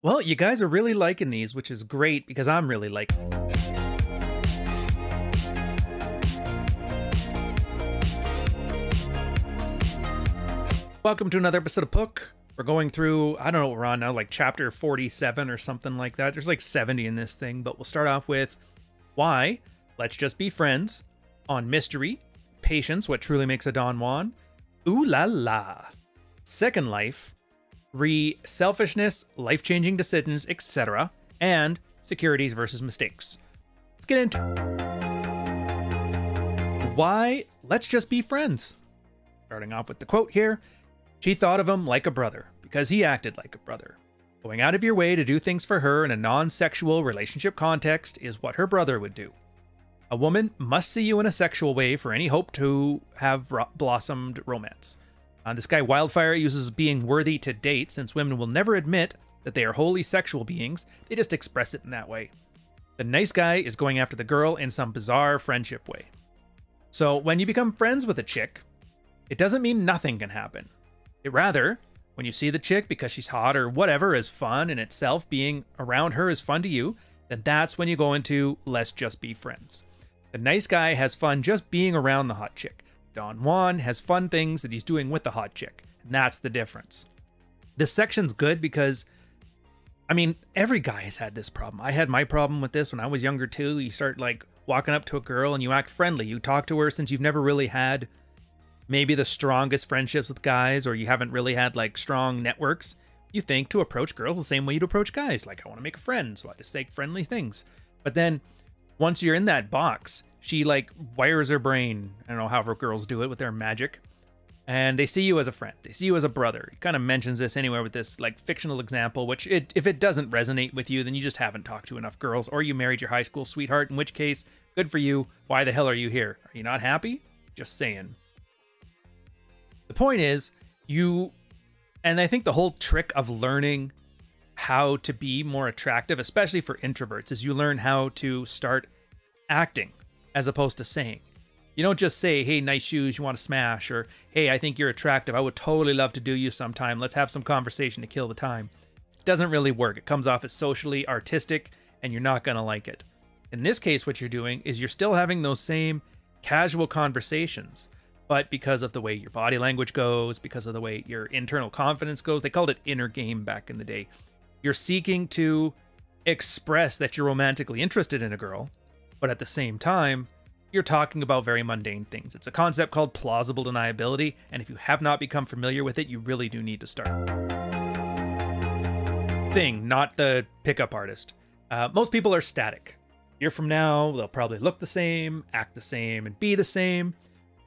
Well, you guys are really liking these, which is great because I'm really like. Welcome to another episode of Pook. We're going through, I don't know what we're on now, like chapter 47 or something like that. There's like 70 in this thing, but we'll start off with why Let's Just Be Friends on Mystery, Patience, What Truly Makes a Don Juan, Ooh La La, Second Life, re selfishness, life changing decisions, etc., and securities versus mistakes. Let's get into why let's just be friends. Starting off with the quote here She thought of him like a brother because he acted like a brother. Going out of your way to do things for her in a non sexual relationship context is what her brother would do. A woman must see you in a sexual way for any hope to have blossomed romance. Uh, this guy Wildfire uses being worthy to date since women will never admit that they are wholly sexual beings, they just express it in that way. The nice guy is going after the girl in some bizarre friendship way. So when you become friends with a chick, it doesn't mean nothing can happen. It rather, when you see the chick because she's hot or whatever is fun in itself, being around her is fun to you, then that's when you go into let's just be friends. The nice guy has fun just being around the hot chick. Don Juan has fun things that he's doing with the hot chick. And that's the difference. This section's good because, I mean, every guy has had this problem. I had my problem with this when I was younger too. You start like walking up to a girl and you act friendly. You talk to her since you've never really had maybe the strongest friendships with guys or you haven't really had like strong networks. You think to approach girls the same way you'd approach guys. Like, I want to make a friend, so I just say friendly things. But then once you're in that box, she like wires her brain. I don't know how girls do it with their magic. And they see you as a friend. They see you as a brother. He kind of mentions this anywhere with this like fictional example, which it, if it doesn't resonate with you, then you just haven't talked to enough girls, or you married your high school sweetheart, in which case, good for you. Why the hell are you here? Are you not happy? Just saying. The point is, you, and I think the whole trick of learning how to be more attractive, especially for introverts, is you learn how to start acting as opposed to saying. You don't just say, hey, nice shoes, you want to smash, or hey, I think you're attractive. I would totally love to do you sometime. Let's have some conversation to kill the time. It doesn't really work. It comes off as socially artistic, and you're not going to like it. In this case, what you're doing is you're still having those same casual conversations, but because of the way your body language goes, because of the way your internal confidence goes, they called it inner game back in the day. You're seeking to express that you're romantically interested in a girl, but at the same time, you're talking about very mundane things. It's a concept called plausible deniability, and if you have not become familiar with it, you really do need to start. Thing, not the pickup artist. Uh, most people are static. Year from now, they'll probably look the same, act the same, and be the same.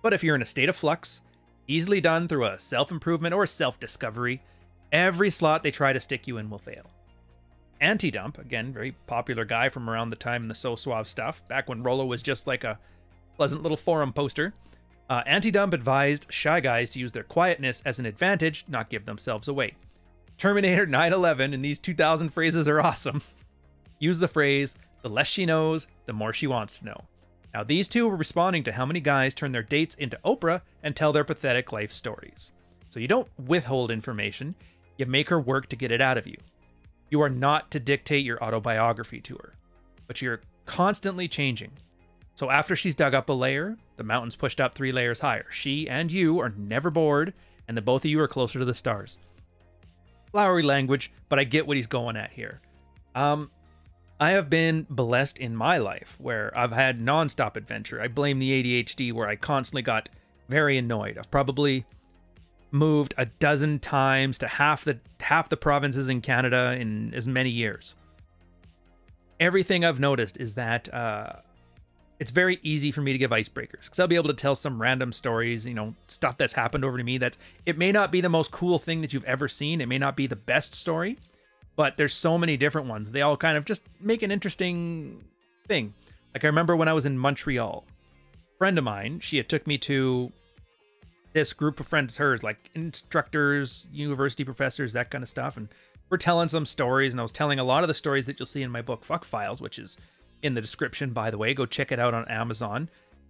But if you're in a state of flux, easily done through a self improvement or self discovery, every slot they try to stick you in will fail. Anti-Dump, again, very popular guy from around the time in the So Suave stuff, back when Rollo was just like a pleasant little forum poster. Uh, Anti-Dump advised shy guys to use their quietness as an advantage, not give themselves away. Terminator 911 and these 2000 phrases are awesome. use the phrase, the less she knows, the more she wants to know. Now, these two were responding to how many guys turn their dates into Oprah and tell their pathetic life stories. So you don't withhold information, you make her work to get it out of you. You are not to dictate your autobiography to her, but you're constantly changing. So after she's dug up a layer, the mountain's pushed up three layers higher. She and you are never bored, and the both of you are closer to the stars. Flowery language, but I get what he's going at here. Um, I have been blessed in my life where I've had nonstop adventure. I blame the ADHD where I constantly got very annoyed. I've probably moved a dozen times to half the half the provinces in Canada in as many years. Everything I've noticed is that uh, it's very easy for me to give icebreakers because I'll be able to tell some random stories, you know, stuff that's happened over to me. That's it may not be the most cool thing that you've ever seen. It may not be the best story, but there's so many different ones. They all kind of just make an interesting thing. Like I remember when I was in Montreal, a friend of mine, she had took me to this group of friends hers, like instructors, university professors, that kind of stuff. And we're telling some stories, and I was telling a lot of the stories that you'll see in my book, Fuccfiles, which is in the description, by the way. Go check it out on Amazon.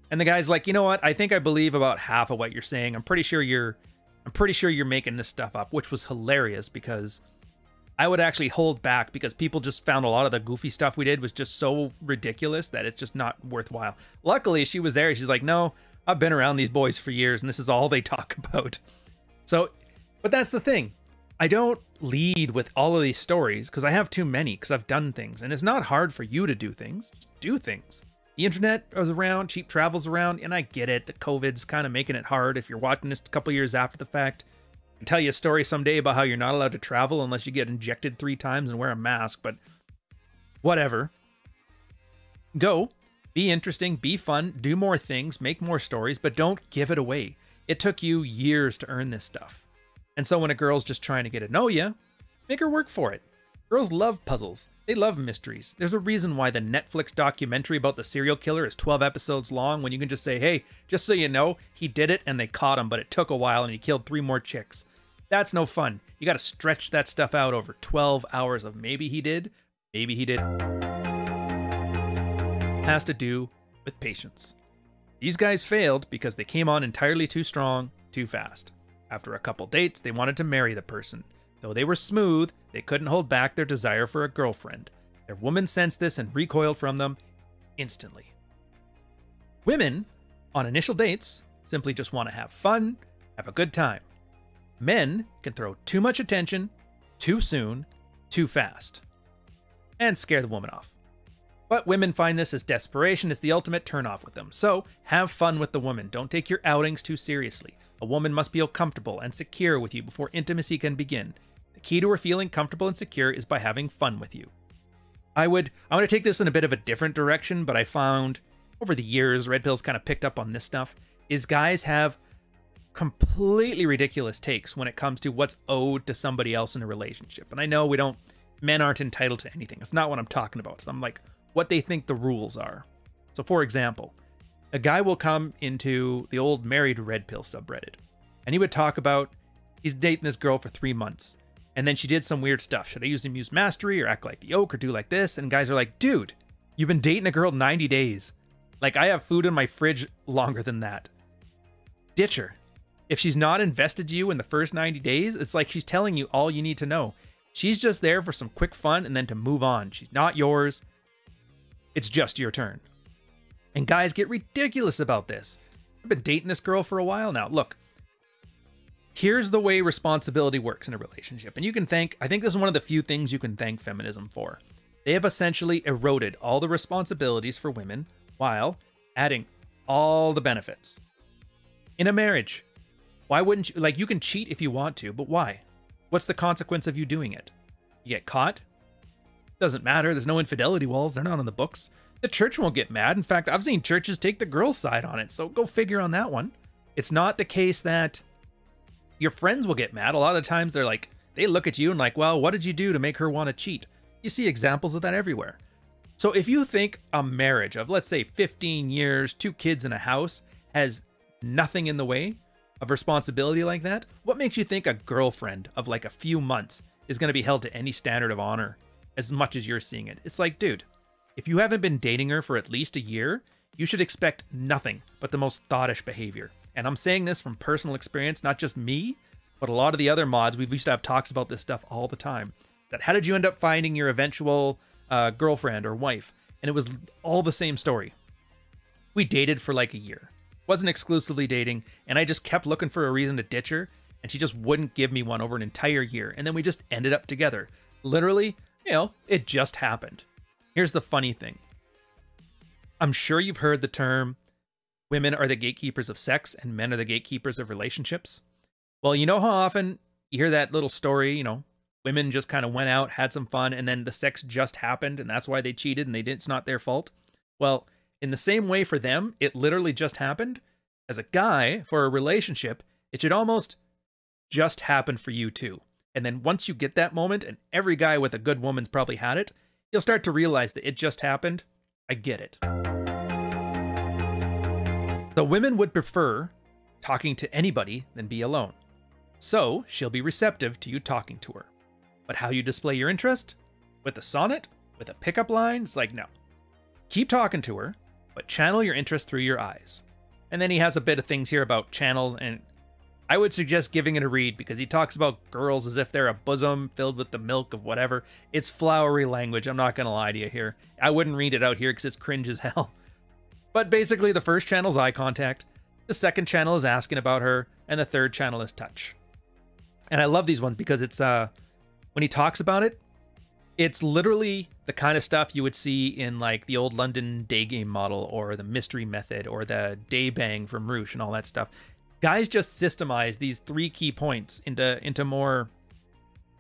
And the guy's like, you know what? I think I believe about half of what you're saying. I'm pretty sure you're I'm pretty sure you're making this stuff up, which was hilarious because I would actually hold back because people just found a lot of the goofy stuff we did was just so ridiculous that it's just not worthwhile. Luckily, she was there. She's like, no, I've been around these boys for years and this is all they talk about. So, but that's the thing. I don't lead with all of these stories because I have too many because I've done things and it's not hard for you to do things. Just do things. The internet is around, cheap travel's around, and I get it. COVID's kind of making it hard if you're watching this a couple years after the fact. I tell you a story someday about how you're not allowed to travel unless you get injected three times and wear a mask, but whatever. Go, be interesting, be fun, do more things, make more stories, but don't give it away. It took you years to earn this stuff. And so when a girl's just trying to get to know you, make her work for it. Girls love puzzles. They love mysteries. There's a reason why the Netflix documentary about the serial killer is 12 episodes long when you can just say, hey, just so you know, he did it and they caught him, but it took a while and he killed three more chicks. That's no fun. You got to stretch that stuff out over 12 hours of maybe he did, maybe he did. Has to do with patience. These guys failed because they came on entirely too strong, too fast. After a couple dates, they wanted to marry the person. Though they were smooth, they couldn't hold back their desire for a girlfriend. Their woman sensed this and recoiled from them instantly. Women, on initial dates, simply just want to have fun, have a good time. Men can throw too much attention, too soon, too fast, and scare the woman off. But women find this as desperation is the ultimate turnoff with them. So have fun with the woman. Don't take your outings too seriously. A woman must feel comfortable and secure with you before intimacy can begin. The key to her feeling comfortable and secure is by having fun with you. I would I want to take this in a bit of a different direction, but I found over the years, Red Pill's kind of picked up on this stuff, is guys have completely ridiculous takes when it comes to what's owed to somebody else in a relationship. And I know we don't men aren't entitled to anything. It's not what I'm talking about. So I'm like, what they think the rules are. So, for example, a guy will come into the old married red pill subreddit and he would talk about he's dating this girl for three months and then she did some weird stuff. Should I use the Muse Mastery or act like the Oak or do like this? And guys are like, dude, you've been dating a girl 90 days. Like, I have food in my fridge longer than that. Ditch her. If she's not invested you in the first 90 days, it's like she's telling you all you need to know. She's just there for some quick fun and then to move on. She's not yours. It's just your turn. And guys get ridiculous about this. I've been dating this girl for a while now. Look, here's the way responsibility works in a relationship. And you can thank, I think this is one of the few things you can thank feminism for. They have essentially eroded all the responsibilities for women while adding all the benefits. In a marriage, why wouldn't you, like, you can cheat if you want to, but why? What's the consequence of you doing it? You get caught, doesn't matter. There's no infidelity walls. They're not on the books. The church won't get mad. In fact, I've seen churches take the girl's side on it. So go figure on that one. It's not the case that your friends will get mad. A lot of the times they're like, they look at you and like, well, what did you do to make her want to cheat? You see examples of that everywhere. So if you think a marriage of, let's say, 15 years, two kids in a house has nothing in the way of responsibility like that, what makes you think a girlfriend of like a few months is going to be held to any standard of honor as much as you're seeing it. It's like, dude, if you haven't been dating her for at least a year, you should expect nothing but the most thoughtish behavior. And I'm saying this from personal experience, not just me, but a lot of the other mods. We've used to have talks about this stuff all the time. That how did you end up finding your eventual uh, girlfriend or wife? And it was all the same story. We dated for like a year, wasn't exclusively dating, and I just kept looking for a reason to ditch her, and she just wouldn't give me one over an entire year. And then we just ended up together. Literally, you know, it just happened. Here's the funny thing I'm sure you've heard the term women are the gatekeepers of sex and men are the gatekeepers of relationships. Well, you know how often you hear that little story, you know, women just kind of went out, had some fun, and then the sex just happened, and that's why they cheated and they didn't, it's not their fault. Well, in the same way for them, it literally just happened. As a guy, for a relationship, it should almost just happen for you too. And then once you get that moment, and every guy with a good woman's probably had it, you'll start to realize that it just happened. I get it. The women would prefer talking to anybody than be alone. So she'll be receptive to you talking to her. But how you display your interest? With a sonnet? With a pickup line? It's like, no. Keep talking to her, but channel your interest through your eyes. And then he has a bit of things here about channels, and I would suggest giving it a read because he talks about girls as if they're a bosom filled with the milk of whatever. It's flowery language. I'm not going to lie to you here. I wouldn't read it out here because it's cringe as hell. But basically, the first channel's eye contact, the second channel is asking about her, and the third channel is touch. And I love these ones because it's uh when he talks about it, it's literally the kind of stuff you would see in like the old London day game model or the mystery method or the day bang from Roosh and all that stuff. Guys just systemize these three key points into into more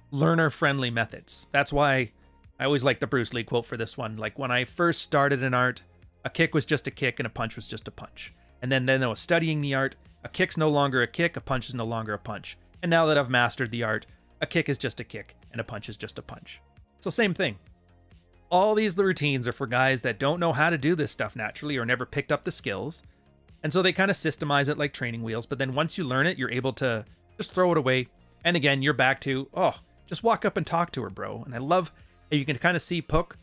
learner friendly methods. That's why I always like the Bruce Lee quote for this one. Like when I first started in art, a kick was just a kick and a punch was just a punch. And then then I was studying the art, a kick's no longer a kick, a punch is no longer a punch. And now that I've mastered the art, a kick is just a kick and a punch is just a punch. So same thing. All these routines are for guys that don't know how to do this stuff naturally or never picked up the skills. And so they kind of systemize it like training wheels, but then once you learn it, you're able to just throw it away. And again, you're back to, oh, just walk up and talk to her, bro. And I love how you can kind of see Pook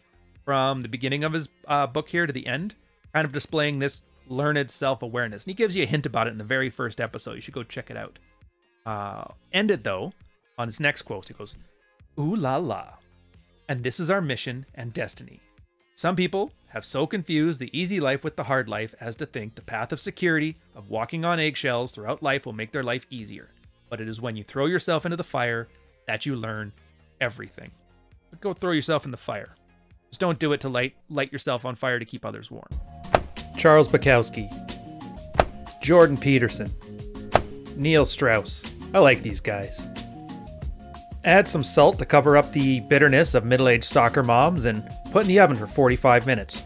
from the beginning of his uh, book here to the end, kind of displaying this learned self-awareness. And he gives you a hint about it in the very first episode. You should go check it out. Uh, end it, though, on his next quote. He goes, Ooh la la. And this is our mission and destiny. Some people have so confused the easy life with the hard life as to think the path of security, of walking on eggshells throughout life, will make their life easier. But it is when you throw yourself into the fire that you learn everything. But go throw yourself in the fire. Just don't do it to light light yourself on fire to keep others warm. Charles Bukowski, Jordan Peterson, Neil Strauss. I like these guys. Add some salt to cover up the bitterness of middle aged soccer moms and put in the oven for 45 minutes.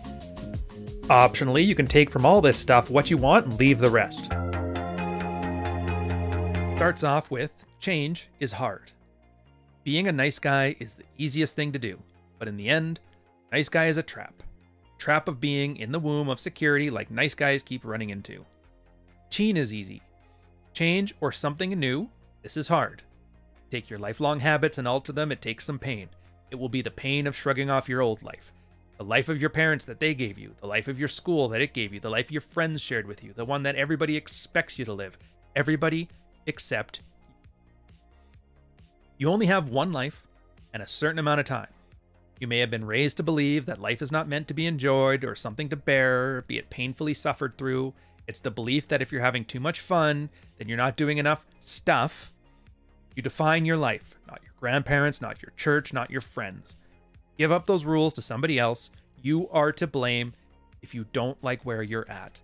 Optionally, you can take from all this stuff what you want and leave the rest. Starts off with change is hard. Being a nice guy is the easiest thing to do, but in the end, nice guy is a trap. Trap of being in the womb of security like nice guys keep running into. Teen is easy. Change or something new, this is hard. Take your lifelong habits and alter them, it takes some pain. It will be the pain of shrugging off your old life. The life of your parents that they gave you, the life of your school that it gave you, the life your friends shared with you, the one that everybody expects you to live. Everybody except you. only have one life and a certain amount of time. You may have been raised to believe that life is not meant to be enjoyed or something to bear, be it painfully suffered through. It's the belief that if you're having too much fun, then you're not doing enough stuff you define your life, not your grandparents, not your church, not your friends. Give up those rules to somebody else. You are to blame if you don't like where you're at.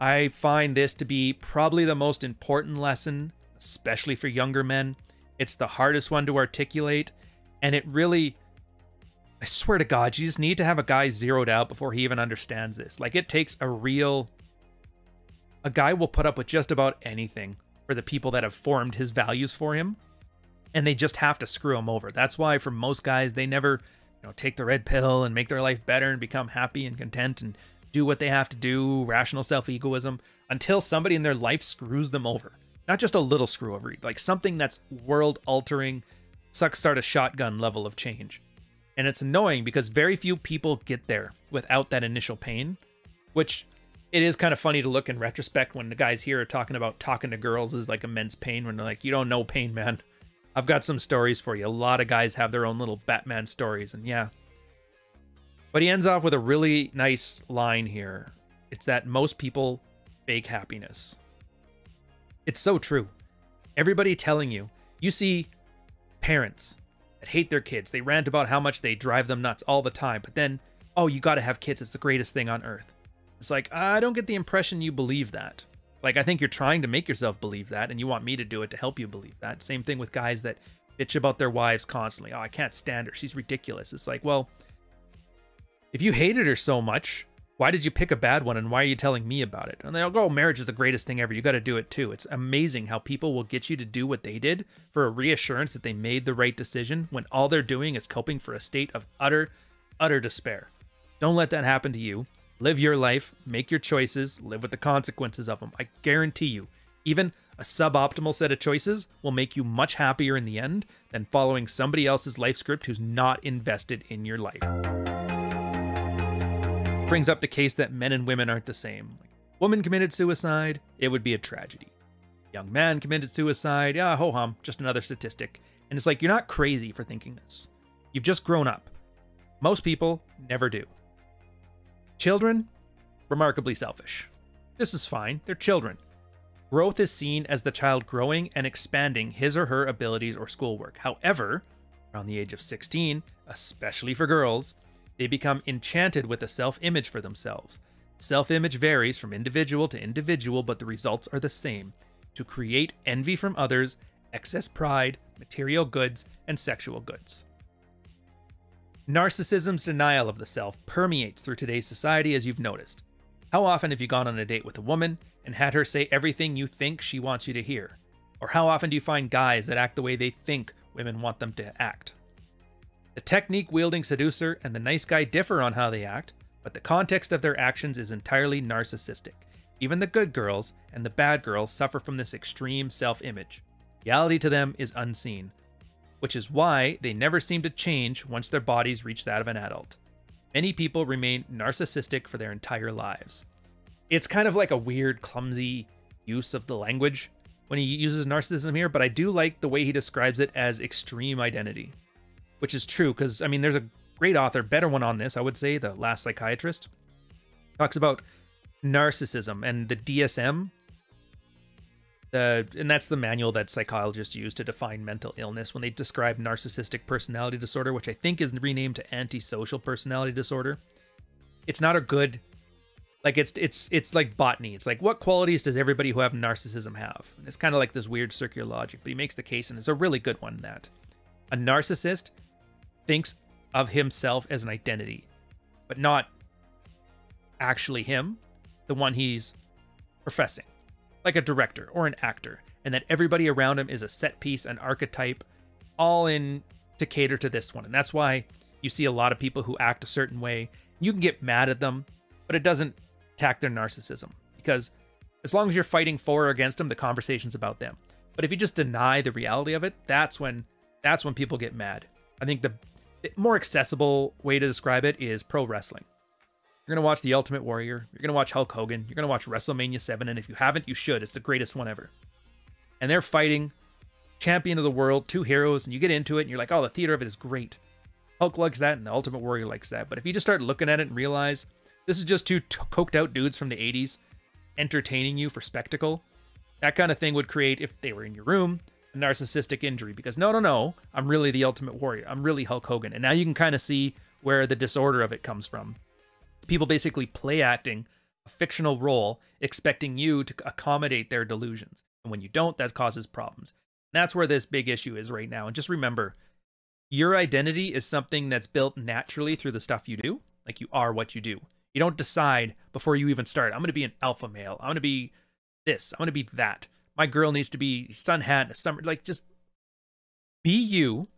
I find this to be probably the most important lesson, especially for younger men. It's the hardest one to articulate, and it really I swear to God, you just need to have a guy zeroed out before he even understands this. Like, it takes a real. A guy will put up with just about anything for the people that have formed his values for him and they just have to screw them over. That's why for most guys, they never, you know, take the red pill and make their life better and become happy and content and do what they have to do, rational self-egoism, until somebody in their life screws them over. Not just a little screw over, like something that's world-altering, suck start a shotgun level of change. And it's annoying because very few people get there without that initial pain, which it is kind of funny to look in retrospect when the guys here are talking about talking to girls is like immense pain when they're like, you don't know pain, man. I've got some stories for you. A lot of guys have their own little Batman stories, and yeah. But he ends off with a really nice line here. It's that most people fake happiness. It's so true. Everybody telling you, you see parents that hate their kids. They rant about how much they drive them nuts all the time, but then, oh, you got to have kids. It's the greatest thing on earth. It's like, I don't get the impression you believe that. Like, I think you're trying to make yourself believe that, and you want me to do it to help you believe that. Same thing with guys that bitch about their wives constantly. Oh, I can't stand her. She's ridiculous. It's like, well, if you hated her so much, why did you pick a bad one and why are you telling me about it? And they'll go, oh, marriage is the greatest thing ever. You got to do it too. It's amazing how people will get you to do what they did for a reassurance that they made the right decision when all they're doing is coping for a state of utter, utter despair. Don't let that happen to you. Live your life, make your choices, live with the consequences of them. I guarantee you, even a suboptimal set of choices will make you much happier in the end than following somebody else's life script who's not invested in your life. Brings up the case that men and women aren't the same. Like, woman committed suicide, it would be a tragedy. Young man committed suicide. Yeah, ho hum, just another statistic. And it's like, you're not crazy for thinking this. You've just grown up. Most people never do. Children, remarkably selfish. This is fine, they're children. Growth is seen as the child growing and expanding his or her abilities or schoolwork. However, around the age of 16, especially for girls, they become enchanted with a self image for themselves. Self image varies from individual to individual, but the results are the same to create envy from others, excess pride, material goods, and sexual goods. Narcissism's denial of the self permeates through today's society, as you've noticed. How often have you gone on a date with a woman and had her say everything you think she wants you to hear? Or how often do you find guys that act the way they think women want them to act? The technique wielding seducer and the nice guy differ on how they act, but the context of their actions is entirely narcissistic. Even the good girls and the bad girls suffer from this extreme self image. Reality to them is unseen, which is why they never seem to change once their bodies reach that of an adult. Many people remain narcissistic for their entire lives. It's kind of like a weird, clumsy use of the language when he uses narcissism here, but I do like the way he describes it as extreme identity, which is true because, I mean, there's a great author, better one on this, I would say, The Last Psychiatrist, talks about narcissism and the DSM. And that's the manual that psychologists use to define mental illness when they describe narcissistic personality disorder, which I think is renamed to antisocial personality disorder. It's not a good like it's it's it's like botany. It's like what qualities does everybody who have narcissism have? And it's kind of like this weird circular logic, but he makes the case and it's a really good one that a narcissist thinks of himself as an identity, but not actually him the one he's professing, like a director or an actor, and that everybody around him is a set piece, an archetype, all in to cater to this one. And that's why you see a lot of people who act a certain way. You can get mad at them, but it doesn't attack their narcissism because as long as you're fighting for or against them, the conversation's about them. But if you just deny the reality of it, that's when that's when people get mad. I think the more accessible way to describe it is pro wrestling. You're going to watch The Ultimate Warrior. You're going to watch Hulk Hogan. You're going to watch WrestleMania 7. And if you haven't, you should. It's the greatest one ever. And they're fighting champion of the world, two heroes, and you get into it and you're like, oh, the theater of it is great. Hulk likes that and the Ultimate Warrior likes that. But if you just start looking at it and realize this is just two coked out dudes from the 80s entertaining you for spectacle, that kind of thing would create, if they were in your room, a narcissistic injury. Because no, no, no, I'm really the Ultimate Warrior. I'm really Hulk Hogan. And now you can kind of see where the disorder of it comes from people basically play acting a fictional role expecting you to accommodate their delusions. And when you don't, that causes problems. And that's where this big issue is right now. And just remember, your identity is something that's built naturally through the stuff you do. Like you are what you do. You don't decide before you even start. I'm going to be an alpha male. I'm going to be this. I'm going to be that. My girl needs to be sun hat in summer. Like just be you,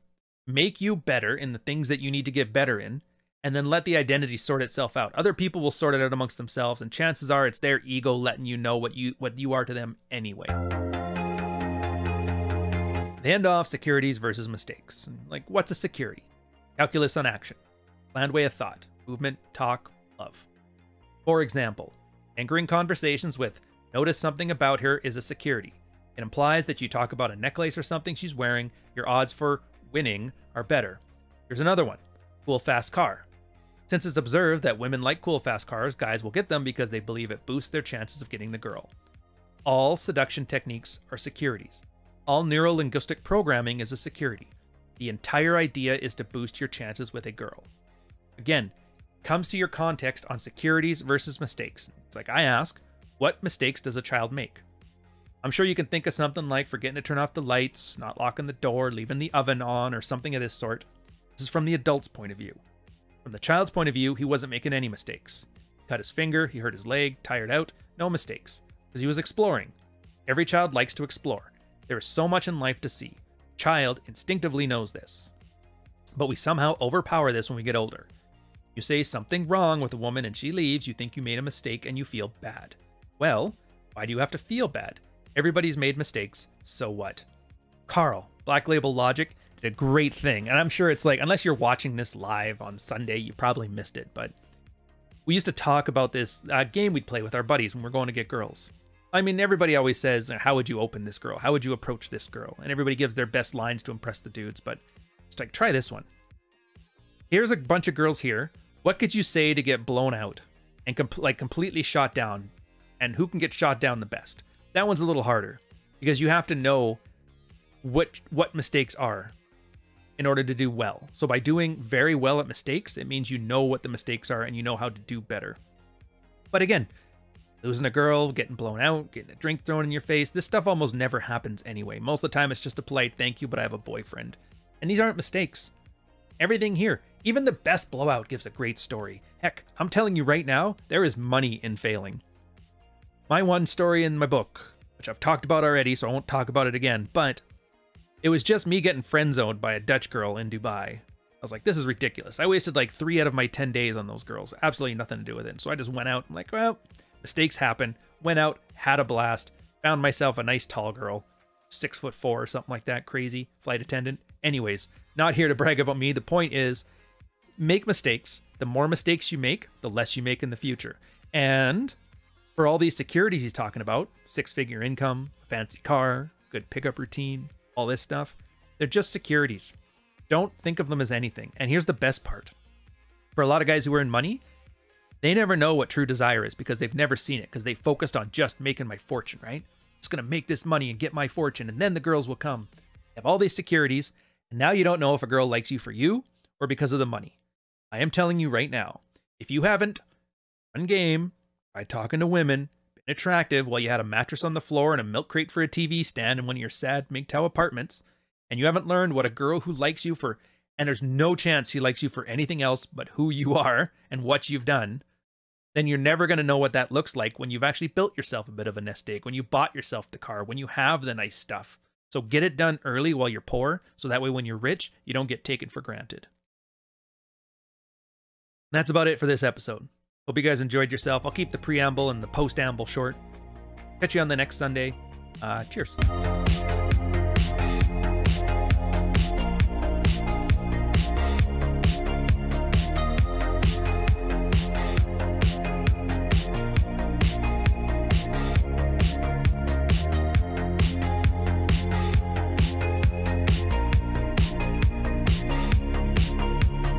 make you better in the things that you need to get better in, and then let the identity sort itself out. Other people will sort it out amongst themselves, and chances are it's their ego letting you know what you what you are to them anyway. The handoff securities versus mistakes. Like, what's a security? Calculus on action, planned way of thought, movement, talk, love. For example, anchoring conversations with notice something about her is a security. It implies that you talk about a necklace or something she's wearing, your odds for winning are better. Here's another one cool fast car. Since it's observed that women like cool fast cars, guys will get them because they believe it boosts their chances of getting the girl. All seduction techniques are securities. All neurolinguistic programming is a security. The entire idea is to boost your chances with a girl. Again, comes to your context on securities versus mistakes. It's like I ask, what mistakes does a child make? I'm sure you can think of something like forgetting to turn off the lights, not locking the door, leaving the oven on, or something of this sort. This is from the adult's point of view. From the child's point of view, he wasn't making any mistakes. He cut his finger, he hurt his leg, tired out, no mistakes, because he was exploring. Every child likes to explore. There is so much in life to see. Child instinctively knows this. But we somehow overpower this when we get older. You say something wrong with a woman and she leaves, you think you made a mistake and you feel bad. Well, why do you have to feel bad? Everybody's made mistakes, so what? Carl, Black Label Logic, a great thing. And I'm sure it's like, unless you're watching this live on Sunday, you probably missed it. But we used to talk about this uh, game we'd play with our buddies when we're going to get girls. I mean, everybody always says, "How would you open this girl? How would you approach this girl?" And everybody gives their best lines to impress the dudes, but it's like try this one. Here's a bunch of girls here. What could you say to get blown out and like completely shot down? And who can get shot down the best? That one's a little harder because you have to know what what mistakes are in order to do well. So by doing very well at mistakes, it means you know what the mistakes are and you know how to do better. But again, losing a girl, getting blown out, getting a drink thrown in your face. This stuff almost never happens anyway. Most of the time, it's just a polite thank you, but I have a boyfriend. And these aren't mistakes. Everything here, even the best blowout, gives a great story. Heck, I'm telling you right now, there is money in failing. My one story in my book, which I've talked about already, so I won't talk about it again, but it was just me getting friend zoned by a Dutch girl in Dubai. I was like, this is ridiculous. I wasted like three out of my 10 days on those girls. Absolutely nothing to do with it. So I just went out. I'm like, well, Mistakes happen. Went out, had a blast, found myself a nice tall girl, six foot four or something like that, crazy flight attendant. Anyways, not here to brag about me. The point is, make mistakes. The more mistakes you make, the less you make in the future. And for all these securities he's talking about, six figure income, fancy car, good pickup routine, all this stuff, they're just securities. Don't think of them as anything. And here's the best part for a lot of guys who earn money, they never know what true desire is because they've never seen it because they focused on just making my fortune, right? Just gonna make this money and get my fortune, and then the girls will come. You have all these securities, and now you don't know if a girl likes you for you or because of the money. I am telling you right now, if you haven't one game by talking to women, attractive while you had a mattress on the floor and a milk crate for a TV stand in one of your sad MGTOW apartments, and you haven't learned what a girl who likes you for and there's no chance she likes you for anything else but who you are and what you've done, then you're never going to know what that looks like when you've actually built yourself a bit of a nest egg, when you bought yourself the car, when you have the nice stuff. So get it done early while you're poor, so that way when you're rich, you don't get taken for granted. That's about it for this episode. Hope you guys enjoyed yourself. I'll keep the preamble and the post-amble short. Catch you on the next Sunday. Uh, cheers.